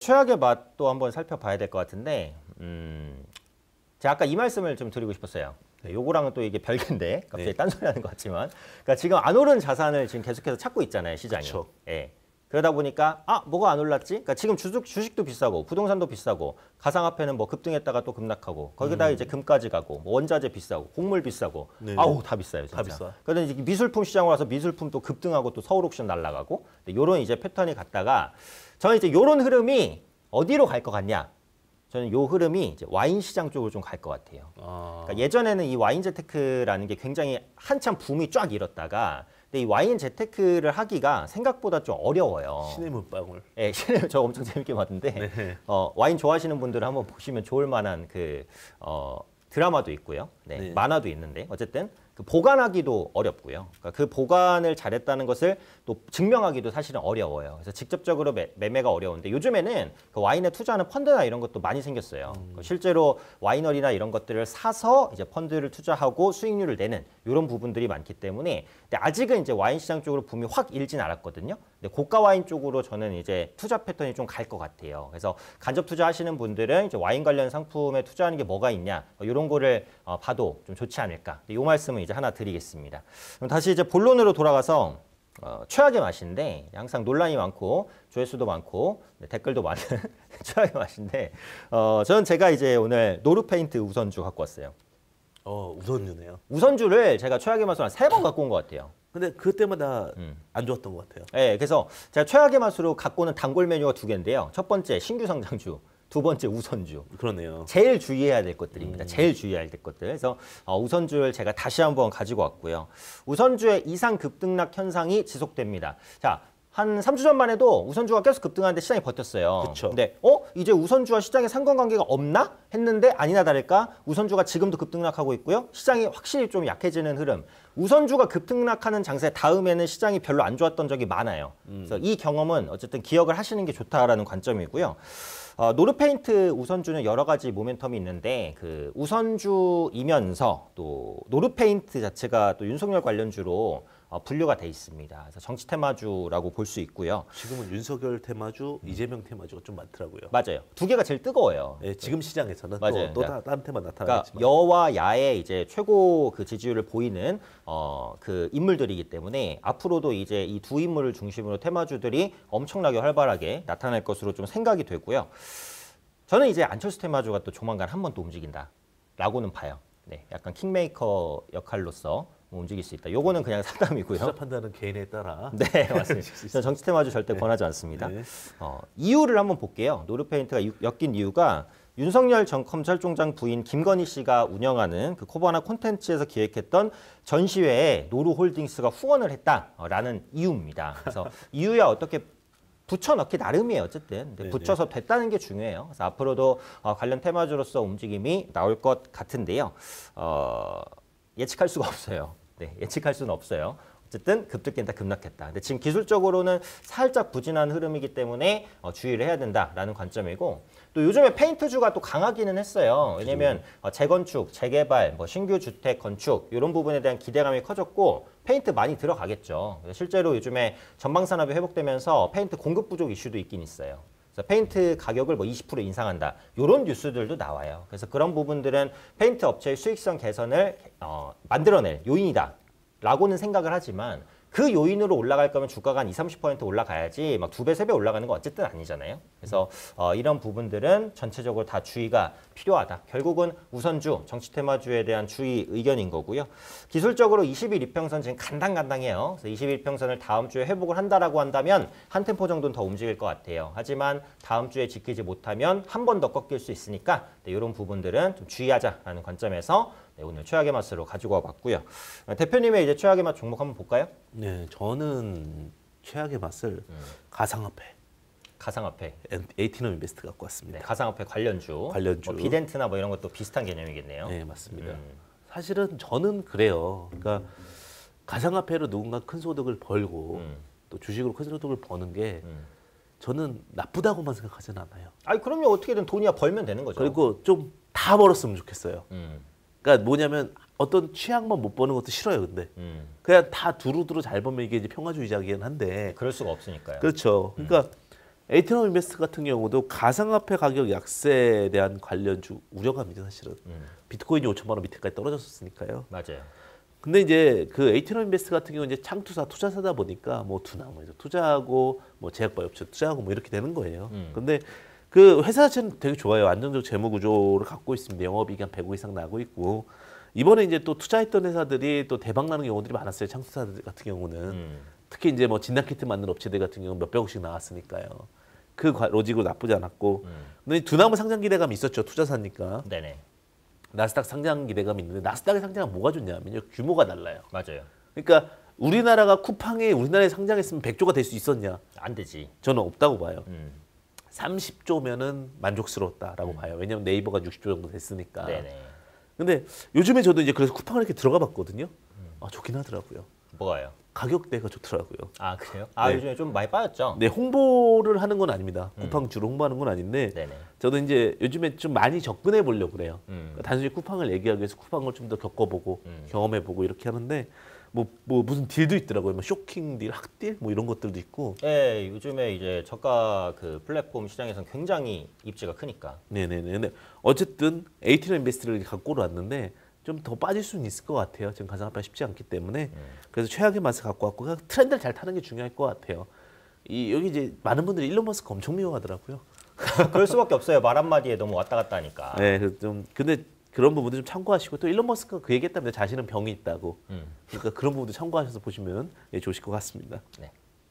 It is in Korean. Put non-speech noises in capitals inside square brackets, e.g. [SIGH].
최악의 맛도 한번 살펴봐야 될 것 같은데 음, 제가 아까 이 말씀을 좀 드리고 싶었어요. 네, 요거랑은 또 이게 별개인데 갑자기 네. 딴소리 하는 것 같지만 그러니까 지금 안 오른 자산을 지금 계속해서 찾고 있잖아요 시장이. 그쵸. 예. 그러다 보니까 아 뭐가 안 올랐지? 그러니까 지금 주식, 주식도 비싸고 부동산도 비싸고 가상화폐는 뭐 급등했다가 또 급락하고 거기다 가 이제 금까지 가고 뭐 원자재 비싸고 곡물 비싸고 음. 네. 아우 다 비싸요 진짜. 다 비싸. 그런데 이제 미술품 시장으로 와서 미술품 또 급등하고 또 서울 옥션 날라가고 요런 이제 패턴이 갔다가 저는 이제 요런 흐름이 어디로 갈 것 같냐? 저는 요 흐름이 이제 와인 시장 쪽으로 좀 갈 것 같아요. 아, 그러니까 예전에는 이 와인 재테크라는 게 굉장히 한참 붐이 쫙 일었다가 근데 이 와인 재테크를 하기가 생각보다 좀 어려워요. 신의 문방울. 예, [LAUGHS] 신의 저 엄청 재밌게 봤는데 네. 어, 와인 좋아하시는 분들은 한번 보시면 좋을 만한 그 어, 드라마도 있고요. 네, 네. 만화도 있는데 어쨌든 그 보관하기도 어렵고요. 그러니까 그 보관을 잘했다는 것을 또 증명하기도 사실은 어려워요. 그래서 직접적으로 매, 매매가 어려운데 요즘에는 그 와인에 투자하는 펀드나 이런 것도 많이 생겼어요. 그 실제로 와이너리나 이런 것들을 사서 이제 펀드를 투자하고 수익률을 내는 이런 부분들이 많기 때문에 근데 아직은 이제 와인 시장 쪽으로 붐이 확 일진 않았거든요. 근데 고가 와인 쪽으로 저는 이제 투자 패턴이 좀 갈 것 같아요. 그래서 간접 투자하시는 분들은 이제 와인 관련 상품에 투자하는 게 뭐가 있냐 이런 거를 어, 봐도 좀 좋지 않을까. 이 말씀을 이제 하나 드리겠습니다. 그럼 다시 이제 본론으로 돌아가서 어, 최악의 맛인데 항상 논란이 많고 조회수도 많고 네, 댓글도 많은 [LAUGHS] 최악의 맛인데 어, 저는 제가 이제 오늘 노르페인트 우선주 갖고 왔어요. 어 우선주네요. 우선주를 제가 최악의 맛으로 한 세 번 갖고 온 것 같아요. 근데 그때마다 음. 안 좋았던 것 같아요. 예, 그래서 제가 최악의 맛으로 갖고 오는 단골 메뉴가 두 개인데요. 첫 번째 신규 상장주, 두 번째 우선주. 그러네요. 제일 주의해야 될 것들입니다. 제일 주의해야 될 것들. 그래서 어, 우선주를 제가 다시 한번 가지고 왔고요. 우선주의 이상 급등락 현상이 지속됩니다. 자. 한 3주 전만 해도 우선주가 계속 급등하는데 시장이 버텼어요. 그쵸. 근데 어 이제 우선주와 시장의 상관관계가 없나 했는데 아니나 다를까 우선주가 지금도 급등락하고 있고요. 시장이 확실히 좀 약해지는 흐름. 우선주가 급등락하는 장세 다음에는 시장이 별로 안 좋았던 적이 많아요. 그래서 이 경험은 어쨌든 기억을 하시는 게 좋다라는 관점이고요. 어, 노루페인트 우선주는 여러 가지 모멘텀이 있는데 그 우선주이면서 또 노루페인트 자체가 또 윤석열 관련주로 어, 분류가 돼 있습니다. 그래서 정치 테마주라고 볼 수 있고요. 지금은 윤석열 테마주, 이재명 테마주가 좀 많더라고요. 맞아요. 두 개가 제일 뜨거워요. 네, 지금 시장에서는 맞아요. 또, 또 그러니까- 다, 다른 테마 그러니까 나타나겠지만 여와 야의 이제 최고 그 지지율을 보이는 어, 그 인물들이기 때문에 앞으로도 이제 이 두 인물을 중심으로 테마주들이 엄청나게 활발하게 나타날 것으로 좀 생각이 되고요. 저는 이제 안철수 테마주가 또 조만간 한 번 또 움직인다라고는 봐요. 네, 약간 킹메이커 역할로서 뭐 움직일 수 있다. 요거는 그냥 [LAUGHS] 상담이고요. 투자 판단은 개인에 따라 [LAUGHS] 네, 맞습니다. [LAUGHS] 정치 테마주 절대 권하지 않습니다. 네. 어, 이유를 한번 볼게요. 노르페인트가 유- 엮인 이유가 윤석열 전 검찰총장 부인 김건희 씨가 운영하는 그 코바나 콘텐츠에서 기획했던 전시회에 노루홀딩스가 후원을 했다라는 이유입니다. 그래서 이유야 어떻게 붙여넣기 나름이에요. 어쨌든 근데 네네. 붙여서 됐다는 게 중요해요. 그래서 앞으로도 어, 관련 테마주로서 움직임이 나올 것 같은데요. 어, 예측할 수가 없어요. 네, 예측할 수는 없어요. 어쨌든 급등했다 급락했다. 근데 지금 기술적으로는 살짝 부진한 흐름이기 때문에 어, 주의를 해야 된다라는 관점이고 또 요즘에 페인트주가 또 강하기는 했어요. 왜냐면 어, 재건축, 재개발, 뭐 신규 주택 건축 이런 부분에 대한 기대감이 커졌고 페인트 많이 들어가겠죠. 실제로 요즘에 전방 산업이 회복되면서 페인트 공급 부족 이슈도 있긴 있어요. 그래서 페인트 가격을 뭐 20% 인상한다. 이런 뉴스들도 나와요. 그래서 그런 부분들은 페인트 업체의 수익성 개선을 어, 만들어낼 요인이다. 라고는 생각을 하지만 그 요인으로 올라갈 거면 주가가 한 20, 30% 올라가야지 막 두 배, 세 배 올라가는 건 어쨌든 아니잖아요. 그래서 어, 이런 부분들은 전체적으로 다 주의가 필요하다. 결국은 우선주, 정치 테마주에 대한 주의 의견인 거고요. 기술적으로 20일 이평선 지금 간당간당해요. 그래서 21 평선을 다음 주에 회복을 한다라고 한다면 한 템포 정도는 더 움직일 것 같아요. 하지만 다음 주에 지키지 못하면 한 번 더 꺾일 수 있으니까 네, 이런 부분들은 좀 주의하자라는 관점에서 네, 오늘 최악의 맛으로 가지고 와봤고요. 어, 대표님의 이제 최악의 맛 종목 한번 볼까요? 네, 저는 최악의 맛을 음. 가상화폐 가상화폐, 에이티넘 인베스트 갖고 네, 왔습니다. 가상화폐 관련주, 관련주. 뭐 비덴트나 뭐 이런 것도 비슷한 개념이겠네요. 네, 맞습니다. 음. 사실은 저는 그래요. 그러니까 가상화폐로 누군가 큰 소득을 벌고 음. 또 주식으로 큰 소득을 버는 게 음. 저는 나쁘다고만 생각하진 않아요. 아니 그럼요 어떻게든 돈이야 벌면 되는 거죠. 그리고 좀 다 벌었으면 좋겠어요. 음, 그러니까 뭐냐면 어떤 취향만 못 버는 것도 싫어요. 근데 음, 그냥 다 두루두루 잘 보면 이게 이제 평화주의자이긴 한데 그럴 수가 없으니까요. 그렇죠. 그러니까 에이티넘 인베스트 같은 경우도 가상화폐 가격 약세에 대한 관련 주 우려감이죠 사실은. 음. 비트코인이 5천만 원 밑에까지 떨어졌었으니까요. 맞아요. 근데 이제 그 에이티넘 인베스트 같은 경우 이제 창투사 투자사다 보니까 뭐 두나무에서 투자하고 뭐 제약바이오 업체 투자하고 뭐 이렇게 되는 거예요. 음. 근데 그 회사 자체는 되게 좋아요. 안정적 재무 구조를 갖고 있습니다. 영업이익 한105 이상 나고 있고 이번에 이제 또 투자했던 회사들이 또 대박 나는 경우들이 많았어요. 창투사들 같은 경우는 음. 특히 이제 뭐 진단키트 만드는 업체들 같은 경우 는 몇백억씩 나왔으니까요. 그 과- 로직으로 나쁘지 않았고 음. 근데 두나무 상장 기대감이 있었죠. 투자사니까 네네. 나스닥 상장 기대감이 있는데 나스닥의 상장은 뭐가 좋냐면요. 규모가 달라요. 맞아요. 그러니까 우리나라가 쿠팡에 우리나라에 상장했으면 100조가 될 수 있었냐? 안 되지. 저는 없다고 봐요. 음. 30조면은 만족스러웠다라고 봐요. 왜냐면 네이버가 60조 정도 됐으니까. 네네. 근데 요즘에 저도 이제 그래서 쿠팡을 이렇게 들어가 봤거든요. 아, 좋긴 하더라고요. 뭐가요? 가격대가 좋더라고요. 아 그래요? 아 네. 요즘에 좀 많이 빠졌죠. 네, 홍보를 하는 건 아닙니다. 쿠팡 주로 홍보하는 건 아닌데 네네. 저도 이제 요즘에 좀 많이 접근해 보려고 그래요. 음. 그러니까 단순히 쿠팡을 얘기하기 위해서 쿠팡을 좀 더 겪어보고 음. 경험해 보고 이렇게 하는데 뭐, 뭐 무슨 딜도 있더라고요. 뭐 쇼킹 딜, 학딜 뭐 이런 것들도 있고. 예, 요즘에 이제 저가 그 플랫폼 시장에서는 굉장히 입지가 크니까. 네네네. 근데 어쨌든 에이티너 인베스트를 갖고 왔는데 좀 더 빠질 수는 있을 것 같아요. 지금 가상화폐가 쉽지 않기 때문에 그래서 최악의 맛을 갖고 왔고 트렌드를 잘 타는 게 중요할 것 같아요. 이 여기 이제 많은 분들이 일론 머스크 엄청 미워하더라고요. 그럴 수밖에 없어요. 말 한마디에 너무 왔다 갔다 하니까. 네, 좀 근데 그런 부분도 좀 참고하시고 또 일론 머스크가 그 얘기했답니다. 자신은 병이 있다고. 음. 그러니까 그런 부분도 참고하셔서 보시면 예, 좋으실 것 같습니다. 네.